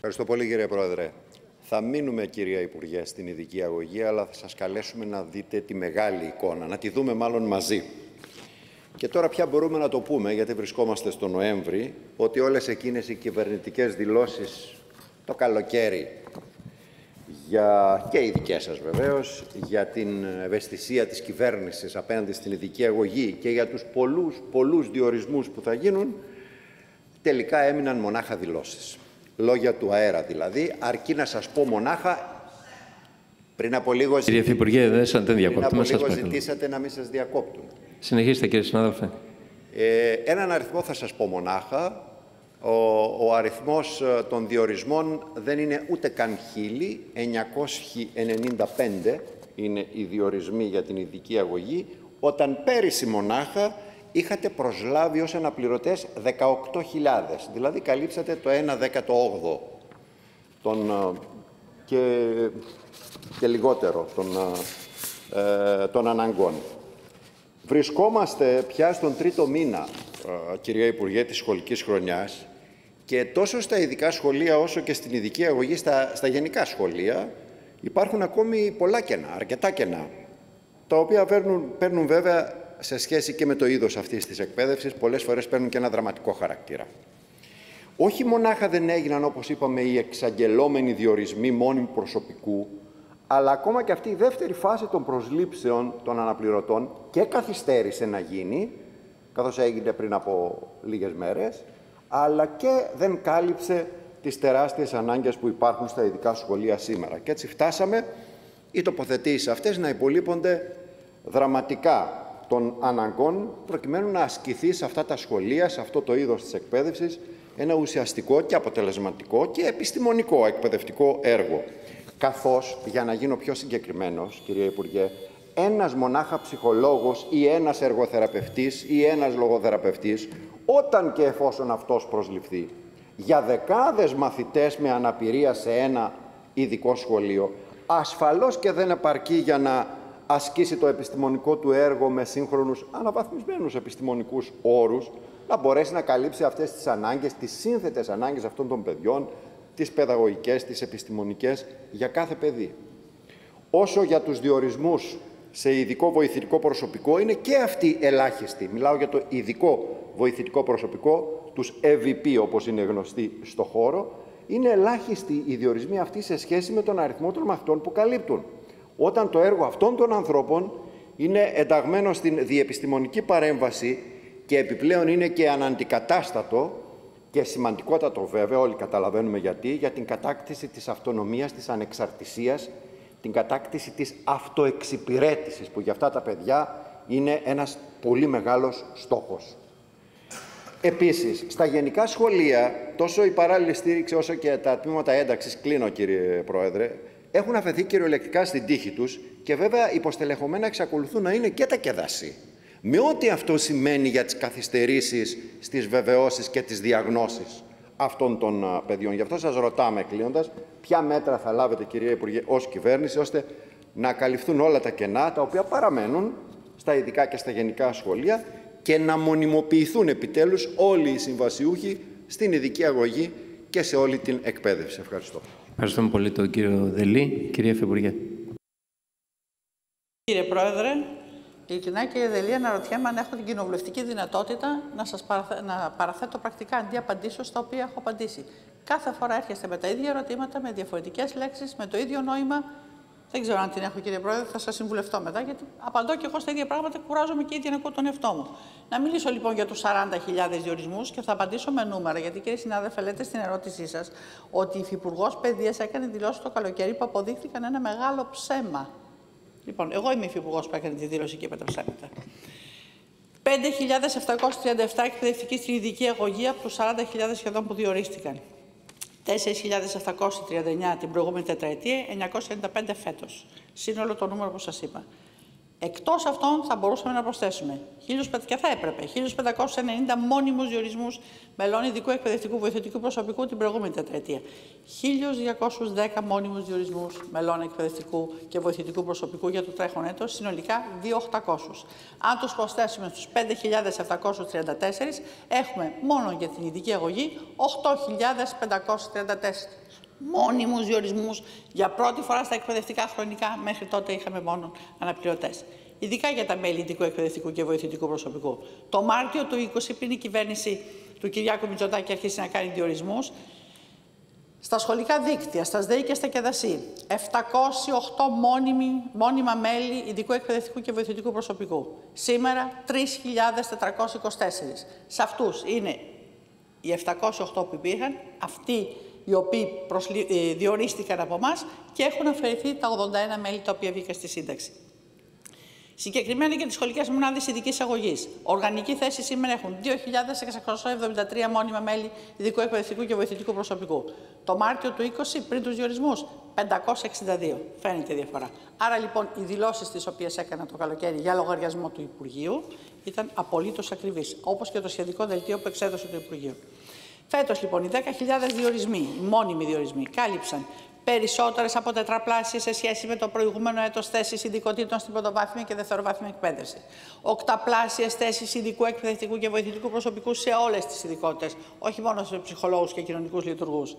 Ευχαριστώ πολύ κύριε Πρόεδρε. Θα μείνουμε κυρία Υπουργέ στην ειδική αγωγή, αλλά θα σας καλέσουμε να δείτε τη μεγάλη εικόνα, να τη δούμε μάλλον μαζί. Και τώρα πια μπορούμε να το πούμε, γιατί βρισκόμαστε στο Νοέμβρη, ότι όλες εκείνες οι κυβερνητικές δηλώσεις το καλοκαίρι για, και οι δικές σας βεβαίως, για την ευαισθησία της κυβέρνησης απέναντι στην ειδική αγωγή και για τους πολλούς, πολλούς διορισμούς που θα γίνουν, τελικά έμειναν μονάχα δηλώσεις. Λόγια του αέρα δηλαδή, αρκεί να σας πω μονάχα πριν από λίγο, Κύριε Υφυπουργέ, δεν, δεν πριν από λίγο ζητήσατε να μην σας διακόπτουν. Συνεχίστε κύριε συνάδελφε. Ε, έναν αριθμό θα σας πω μονάχα. Ο, ο αριθμός ε, των διορισμών δεν είναι ούτε καν χίλιοι, 995 είναι οι διορισμοί για την ειδική αγωγή, όταν πέρυσι μονάχα είχατε προσλάβει ως αναπληρωτές 18.000, δηλαδή καλύψατε το 1 18 των, ε, και, και λιγότερο των, ε, των αναγκών. Βρισκόμαστε πια στον τρίτο μήνα, ε, κυρία Υπουργέ, της σχολικής χρονιάς και τόσο στα ειδικά σχολεία όσο και στην ειδική αγωγή στα, στα γενικά σχολεία υπάρχουν ακόμη πολλά κενά, αρκετά κενά, τα οποία παίρνουν, παίρνουν βέβαια σε σχέση και με το είδος αυτής της εκπαίδευσης, πολλές φορές παίρνουν και ένα δραματικό χαρακτήρα. Όχι μονάχα δεν έγιναν, όπως είπαμε, οι εξαγγελόμενοι διορισμοί μόνιμου προσωπικού, αλλά ακόμα και αυτή η δεύτερη φάση των προσλήψεων των αναπληρωτών και καθυστέρησε να γίνει, καθώς έγινε πριν από λίγες μέρες, αλλά και δεν κάλυψε τις τεράστιες ανάγκες που υπάρχουν στα ειδικά σχολεία σήμερα. Και έτσι φτάσαμε οι τοποθετήσεις αυτές να υπολείπονται δραματικά των αναγκών προκειμένου να ασκηθεί σε αυτά τα σχολεία, σε αυτό το είδος της εκπαίδευσης, ένα ουσιαστικό και αποτελεσματικό και επιστημονικό εκπαιδευτικό έργο. Καθώς, για να γίνω πιο συγκεκριμένος, κύριε Υπουργέ, ένας μονάχα ψυχολόγος ή ένας εργοθεραπευτής ή ένας λογοθεραπευτής, όταν και εφόσον αυτός προσληφθεί, για δεκάδες μαθητές με αναπηρία σε ένα ειδικό σχολείο, ασφαλώς και δεν επαρκεί για να ασκήσει το επιστημονικό του έργο με σύγχρονους αναβαθμισμένους επιστημονικούς όρους, να μπορέσει να καλύψει αυτές τις ανάγκες, τις σύνθετες ανάγκες αυτών των παιδιών, τις παιδαγωγικές, τις επιστημονικές, για κάθε παιδί. Όσο για τους διορισμούς σε ειδικό βοηθητικό προσωπικό, είναι και αυτοί ελάχιστοι. Μιλάω για το ειδικό βοηθητικό προσωπικό, τους EVP όπως είναι γνωστοί στο χώρο, είναι ελάχιστοι οι διορισμοί αυτοί σε σχέση με τον αριθμό των μαθητών που καλύπτουν. Όταν το έργο αυτών των ανθρώπων είναι ενταγμένο στην διεπιστημονική παρέμβαση και επιπλέον είναι και αναντικατάστατο και σημαντικότατο βέβαια, όλοι καταλαβαίνουμε γιατί, για την κατάκτηση της αυτονομίας, της ανεξαρτησίας, την κατάκτηση της αυτοεξυπηρέτησης, που για αυτά τα παιδιά είναι ένας πολύ μεγάλος στόχος. Επίσης, στα γενικά σχολεία, τόσο η παράλληλη στήριξη όσο και τα τμήματα ένταξης, κλείνω κύριε Πρόεδρε, έχουν αφαιθεί κυριολεκτικά στην τύχη τους και βέβαια υποστελεχωμένα εξακολουθούν να είναι και τα κεδασί. Με ό,τι αυτό σημαίνει για τις καθυστερήσεις στις βεβαιώσεις και τις διαγνώσεις αυτών των παιδιών. Γι' αυτό σας ρωτάμε κλείνοντας, ποια μέτρα θα λάβετε κυρία Υπουργέ ως κυβέρνηση ώστε να καλυφθούν όλα τα κενά τα οποία παραμένουν στα ειδικά και στα γενικά σχολεία και να μονιμοποιηθούν επιτέλους όλοι οι συμβασιούχοι στην ειδική αγωγή και σε όλη την εκπαίδευση. Ευχαριστώ. Ευχαριστούμε πολύ τον κύριο Δελή. Κυρία Φεβουργέ. Κύριε Πρόεδρε, ειλικρινά κύριε Δελή, αναρωτιέμαι αν έχω την κοινοβουλευτική δυνατότητα να σας να παραθέτω πρακτικά αντί απαντήσω στα οποία έχω απαντήσει. Κάθε φορά έρχεστε με τα ίδια ερωτήματα, με διαφορετικές λέξεις, με το ίδιο νόημα δεν ξέρω αν την έχω, κύριε Πρόεδρε, θα σας συμβουλευτώ μετά, γιατί απαντώ και εγώ στα ίδια πράγματα, κουράζομαι και ήδη να ακούω τον εαυτό μου. Να μιλήσω λοιπόν για τους 40.000 διορισμούς και θα απαντήσω με νούμερα, γιατί κύριε συνάδελφε, λέτε στην ερώτησή σας ότι η Υφυπουργός Παιδείας έκανε δηλώσεις το καλοκαίρι που αποδείχθηκαν ένα μεγάλο ψέμα. Λοιπόν, εγώ είμαι υφυπουργός που έκανε τη δήλωση και είπε τα ψέματα. 5.737 εκπαιδευτικοί στην ειδική αγωγή από τους 40.000 σχεδόν που διορίστηκαν. 4.739 την προηγούμενη τετραετία, 995 φέτος. Σύνολο το νούμερο που σας είπα. Εκτός αυτών θα μπορούσαμε να προσθέσουμε και θα έπρεπε 1.590 μόνιμους διορισμούς μελών ειδικού εκπαιδευτικού βοηθητικού προσωπικού την προηγούμενη τετραετία. 1.210 μόνιμους διορισμούς μελών εκπαιδευτικού και βοηθητικού προσωπικού για το τρέχον έτος, συνολικά 2.800. Αν τους προσθέσουμε στους 5.734, έχουμε μόνο για την ειδική αγωγή 8.534 μόνιμους διορισμούς για πρώτη φορά στα εκπαιδευτικά χρονικά. Μέχρι τότε είχαμε μόνο αναπληρωτές. Ειδικά για τα μέλη ειδικού εκπαιδευτικού και βοηθητικού προσωπικού. Το Μάρτιο του 20 πριν η κυβέρνηση του Κυριάκου Μητσοτάκη αρχίσει να κάνει διορισμούς, στα σχολικά δίκτυα, στα ΣΔΕΗ και στα ΚΕΔΑΣΥ, 708 μόνιμοι, μόνιμα μέλη ειδικού εκπαιδευτικού και βοηθητικού προσωπικού. Σήμερα 3.424. Σε αυτούς είναι οι 708 που υπήρχαν, αυτοί οι οποίοι ε, διορίστηκαν από εμάς και έχουν αφαιρεθεί τα 81 μέλη τα οποία βγήκαν στη σύνταξη. Συγκεκριμένα για τις σχολικές μονάδε ειδικής αγωγής. Οργανική θέση σήμερα έχουν 2.673 μόνιμα μέλη ειδικού εκπαιδευτικού και βοηθητικού προσωπικού. Το Μάρτιο του 20, πριν τους διορισμούς, 562. Φαίνεται η διαφορά. Άρα λοιπόν οι δηλώσεις τις οποίες έκανα το καλοκαίρι για λογαριασμό του Υπουργείου ήταν απολύτως ακριβείς. Όπως και το σχετικό δελτίο που εξέδωσε το Υπουργείο. Φέτος λοιπόν οι 10.000 διορισμοί, οι μόνιμοι διορισμοί, κάλυψαν περισσότερες από τετραπλάσιες σε σχέση με το προηγούμενο έτος θέσεις ειδικοτήτων στην πρωτοβάθμια και δευτεροβάθμια εκπαίδευση. Οκταπλάσιες θέσεις ειδικού εκπαιδευτικού και βοηθητικού προσωπικού σε όλες τις ειδικότητες, όχι μόνο σε ψυχολόγους και κοινωνικούς λειτουργούς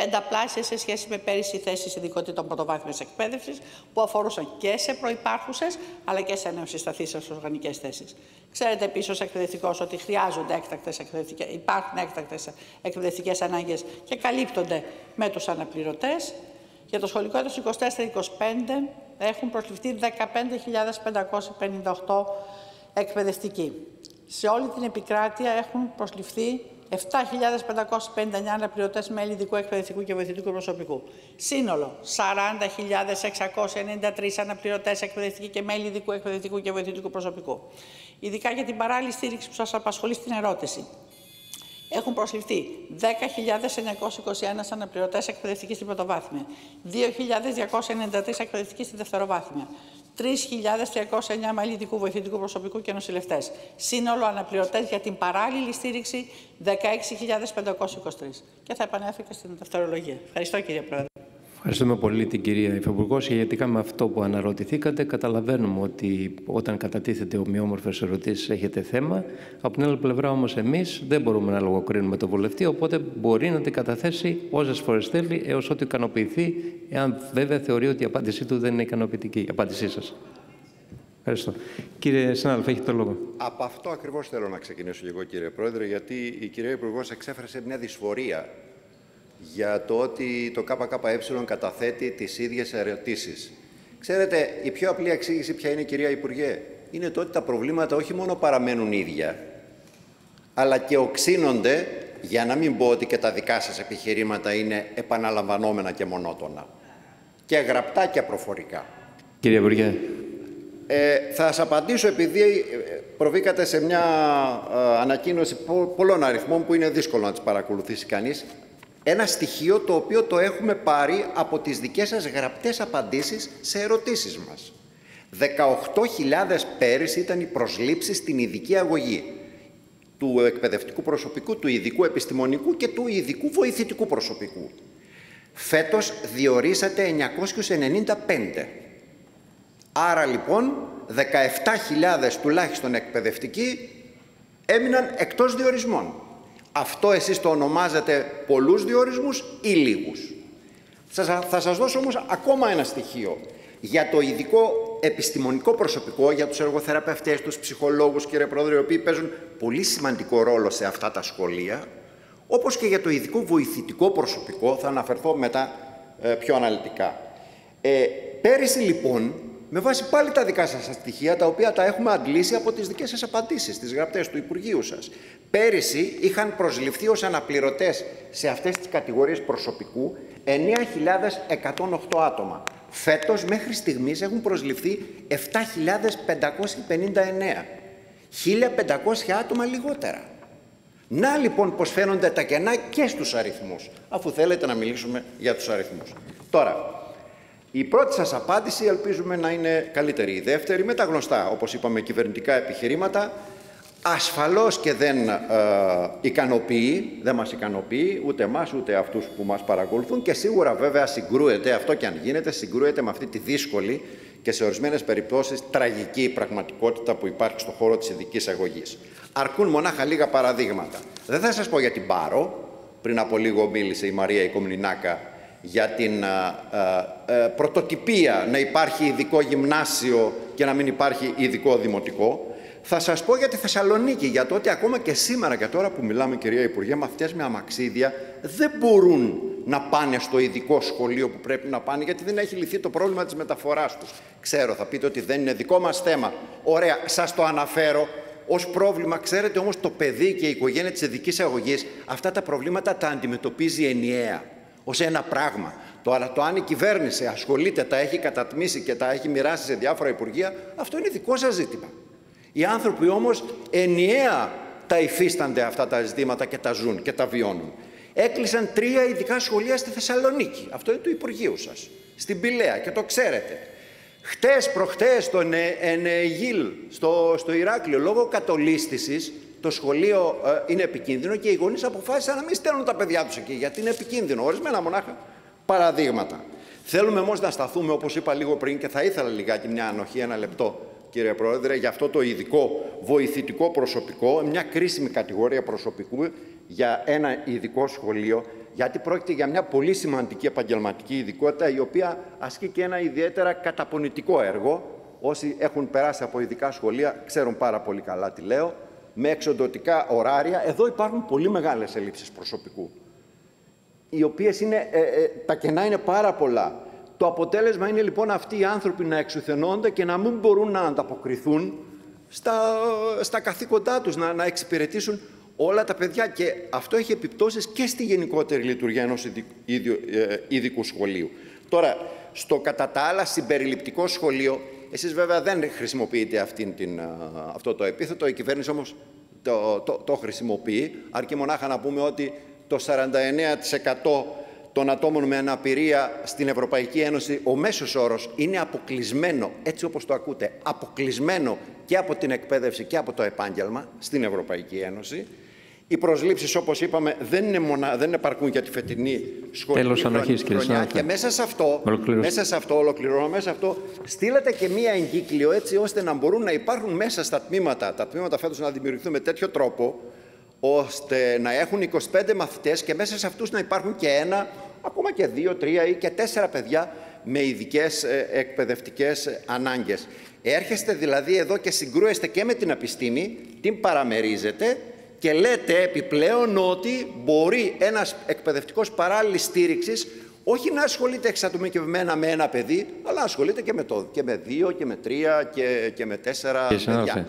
πενταπλάσια σε σχέση με πέρυσι θέσεις ειδικότητων πρωτοβάθμιας εκπαίδευσης που αφορούσαν και σε προπάρχουσε αλλά και σε νεοσυσταθεί οργανικές θέσεις. Ξέρετε επίσης ως εκπαιδευτικός ότι χρειάζονται έκτακτες υπάρχουν έκτακτες εκπαιδευτικές ανάγκες και καλύπτονται με τους αναπληρωτές. Για το σχολικό έτος 24-25 έχουν προσληφθεί 15.558 εκπαιδευτικοί. Σε όλη την επικράτεια έχουν προσληφθεί 7.559 αναπληρωτές μέλη ειδικού εκπαιδευτικού και βοηθητικού προσωπικού. Σύνολο 40.693 αναπληρωτές εκπαιδευτικοί και μέλη ειδικού εκπαιδευτικού και βοηθητικού προσωπικού. Ειδικά για την παράλληλη στήριξη που σας απασχολεί στην ερώτηση. Έχουν προσληφθεί 10.921 αναπληρωτές εκπαιδευτικοί στην πρωτοβάθμια, 2.293 εκπαιδευτικοί στη δευτεροβάθμια, 3.309 μέλη ειδικού βοηθητικού προσωπικού και νοσηλευτές. Σύνολο αναπληρωτές για την παράλληλη στήριξη 16.523. Και θα επανέλθω και στην δευτερολογία. Ευχαριστώ κύριε Πρόεδρε. Ευχαριστούμε πολύ την κυρία Υφυπουργός. Γιατί με αυτό που αναρωτηθήκατε, καταλαβαίνουμε ότι όταν κατατίθεται ομοιόμορφες ερωτήσεις έχετε θέμα. Από την άλλη πλευρά όμως, εμείς δεν μπορούμε να λογοκρίνουμε το βουλευτή, οπότε μπορεί να την καταθέσει όσε φορές θέλει έως ότι ικανοποιηθεί, εάν βέβαια θεωρεί ότι η απάντησή του δεν είναι ικανοποιητική. Η απάντησή σας. Ευχαριστώ. Κύριε συνάδελφε, έχετε το λόγο. Από αυτό ακριβώς θέλω να ξεκινήσω εγώ, κύριε Πρόεδρε, γιατί η κυρία Υπουργό εξέφρασε μια δυσφορία για το ότι το ΚΚΕ καταθέτει τις ίδιες ερωτήσεις. Ξέρετε, η πιο απλή εξήγηση ποια είναι, κυρία Υπουργέ, είναι το ότι τα προβλήματα όχι μόνο παραμένουν ίδια, αλλά και οξύνονται, για να μην πω ότι και τα δικά σας επιχειρήματα είναι επαναλαμβανόμενα και μονότονα. Και γραπτά και προφορικά. Κύριε Υπουργέ. Ε, θα σας απαντήσω επειδή ε, προβήκατε σε μια ε, ανακοίνωση πολλών αριθμών που είναι δύσκολο να τις παρακολουθήσει κανείς ένα στοιχείο το οποίο το έχουμε πάρει από τις δικές σας γραπτές απαντήσεις σε ερωτήσεις μας. 18.000 πέρυσι ήταν οι προσλήψεις στην ειδική αγωγή του εκπαιδευτικού προσωπικού, του ειδικού επιστημονικού και του ειδικού βοηθητικού προσωπικού. Φέτος διορίσατε 995. Άρα λοιπόν 17.000 τουλάχιστον εκπαιδευτικοί έμειναν εκτός διορισμών. Αυτό εσείς το ονομάζετε πολλούς διορισμούς ή λίγους. Θα σας δώσω όμως ακόμα ένα στοιχείο. Για το ειδικό επιστημονικό προσωπικό, για τους εργοθεραπευτές, τους ψυχολόγους, κύριε Πρόεδρε, οι οποίοι παίζουν πολύ σημαντικό ρόλο σε αυτά τα σχολεία, όπως και για το ειδικό βοηθητικό προσωπικό, θα αναφερθώ μετά ε, πιο αναλυτικά. Ε, πέρυσι λοιπόν με βάση πάλι τα δικά σας στοιχεία, τα οποία τα έχουμε αντλήσει από τις δικές σας απαντήσεις, τις γραπτές του Υπουργείου σας. Πέρυσι είχαν προσληφθεί ως αναπληρωτές σε αυτές τις κατηγορίες προσωπικού 9.108 άτομα. Φέτος μέχρι στιγμής έχουν προσληφθεί 7.559. 1.500 άτομα λιγότερα. Να λοιπόν πως φαίνονται τα κενά και στους αριθμούς, αφού θέλετε να μιλήσουμε για τους αριθμούς. Τώρα, Η πρώτη σας απάντηση ελπίζουμε να είναι καλύτερη. Η δεύτερη με τα γνωστά, όπως είπαμε, κυβερνητικά επιχειρήματα, ασφαλώς και δεν ε, ικανοποιεί, δεν μας ικανοποιεί ούτε εμάς ούτε αυτούς που μας παρακολουθούν και σίγουρα βέβαια συγκρούεται, αυτό και αν γίνεται, συγκρούεται με αυτή τη δύσκολη και σε ορισμένες περιπτώσεις τραγική πραγματικότητα που υπάρχει στον χώρο της ειδικής αγωγής. Αρκούν μονάχα λίγα παραδείγματα. Δεν θα σας πω για την Πάρο, πριν από λίγο μίλησε η Μαρία Οικομνινάκα για την α, α, πρωτοτυπία να υπάρχει ειδικό γυμνάσιο και να μην υπάρχει ειδικό δημοτικό. Θα σας πω για τη Θεσσαλονίκη, για το ότι ακόμα και σήμερα και τώρα που μιλάμε κυρία Υπουργέ, μαθητές με αμαξίδια δεν μπορούν να πάνε στο ειδικό σχολείο που πρέπει να πάνε γιατί δεν έχει λυθεί το πρόβλημα της μεταφοράς τους. Ξέρω, θα πείτε ότι δεν είναι δικό μας θέμα. Ωραία, σας το αναφέρω ως πρόβλημα. Ξέρετε όμως το παιδί και η οικογένεια της ειδικής αγωγής αυτά τα προβλήματα τα αντιμετωπίζει ενιαία, ως ένα πράγμα. Τώρα το αν η κυβέρνηση ασχολείται, τα έχει κατατμήσει και τα έχει μοιράσει σε διάφορα υπουργεία, αυτό είναι δικό σας ζήτημα. Οι άνθρωποι όμως ενιαία τα υφίστανται αυτά τα ζητήματα και τα ζουν και τα βιώνουν. Έκλεισαν τρία ειδικά σχολεία στη Θεσσαλονίκη. Αυτό είναι του Υπουργείου σας. Στην Πηλαία και το ξέρετε. Χτες, προχτές, στο Ενεγίλ, στο, στο Ηράκλειο, λόγω κατολίσθησης, το σχολείο ε, είναι επικίνδυνο και οι γονείς αποφάσισαν να μην στέλνουν τα παιδιά τους εκεί, γιατί είναι επικίνδυνο. Ορισμένα μονάχα παραδείγματα. Θέλουμε όμως να σταθούμε, όπως είπα λίγο πριν, και θα ήθελα λιγάκι μια ανοχή, ένα λεπτό, κύριε Πρόεδρε, για αυτό το ειδικό βοηθητικό προσωπικό, μια κρίσιμη κατηγορία προσωπικού για ένα ειδικό σχολείο, γιατί πρόκειται για μια πολύ σημαντική επαγγελματική ειδικότητα, η οποία ασκεί και ένα ιδιαίτερα καταπονητικό έργο. Όσοι έχουν περάσει από ειδικά σχολεία ξέρουν πάρα πολύ καλά τι λέω, με εξοντοτικά ωράρια. Εδώ υπάρχουν πολύ μεγάλες ελλείψεις προσωπικού, οι οποίες είναι, ε, ε, τα κενά είναι πάρα πολλά. Το αποτέλεσμα είναι λοιπόν αυτοί οι άνθρωποι να εξουθενώνται και να μην μπορούν να ανταποκριθούν στα, στα καθήκοντά τους, να, να εξυπηρετήσουν όλα τα παιδιά και αυτό έχει επιπτώσεις και στη γενικότερη λειτουργία ενός ε, ειδικού σχολείου. Τώρα, στο κατά τα άλλα συμπεριληπτικό σχολείο, εσείς βέβαια δεν χρησιμοποιείτε αυτήν την, αυτό το επίθετο, η κυβέρνηση όμως το, το, το χρησιμοποιεί, αρκεί μονάχα να πούμε ότι το 49% των ατόμων με αναπηρία στην Ευρωπαϊκή Ένωση, ο μέσος όρος είναι αποκλεισμένο, έτσι όπως το ακούτε, αποκλεισμένο και από την εκπαίδευση και από το επάγγελμα στην Ευρωπαϊκή Ένωση. Οι προσλήψεις, όπως είπαμε, δεν, είναι μονα... δεν επαρκούν για τη φετινή σχολική Τέλος ανοχής, χρονιά. Και μέσα σε αυτό, μέσα σε αυτό, ολοκληρώνω, μέσα σε αυτό, στείλατε και μία εγκύκλιο έτσι ώστε να μπορούν να υπάρχουν μέσα στα τμήματα, τα τμήματα φέτος να δημιουργηθούν με τέτοιο τρόπο, ώστε να έχουν 25 μαθητές και μέσα σε αυτούς να υπάρχουν και ένα, ακόμα και δύο, τρία ή και τέσσερα παιδιά με ειδικές ε, εκπαιδευτικές ανάγκες. Έρχεστε δηλαδή εδώ και συγκρούεστε και με την επιστήμη, την παραμερίζετε και λέτε επιπλέον ότι μπορεί ένας εκπαιδευτικός παράλληλης στήριξης όχι να ασχολείται εξατομικευμένα με ένα παιδί, αλλά ασχολείται και με, το, και με δύο και με τρία και, και με τέσσερα παιδιά.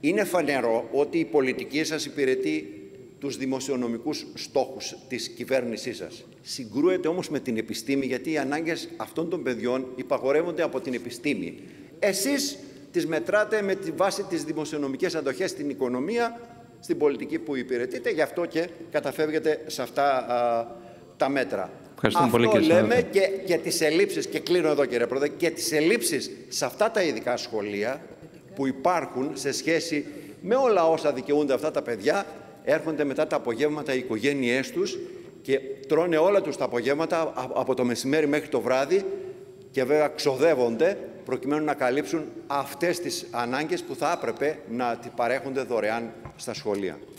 Είναι φανερό ότι η πολιτική σας υπηρετεί τους δημοσιονομικούς στόχους της κυβέρνησής σας. Συγκρούεται όμως με την επιστήμη, γιατί οι ανάγκες αυτών των παιδιών υπαγορεύονται από την επιστήμη. Εσείς τις μετράτε με τη βάση της δημοσιονομικές αντοχές στην οικονομία, στην πολιτική που υπηρετείτε, γι' αυτό και καταφεύγετε σε αυτά τα μέτρα. Αυτό πολύ, λέμε και, και τις ελλείψεις, και κλείνω εδώ κύριε Πρόεδρε, και τις ελλείψεις σε αυτά τα ειδικά σχολεία που υπάρχουν σε σχέση με όλα όσα δικαιούνται αυτά τα παιδιά, έρχονται μετά τα απογεύματα οι οικογένειές τους και τρώνε όλα τους τα απογεύματα από το μεσημέρι μέχρι το βράδυ και βέβαια ξοδεύονται προκειμένου να καλύψουν αυτές τις ανάγκες που θα έπρεπε να παρέχονται δωρεάν στα σχολεία.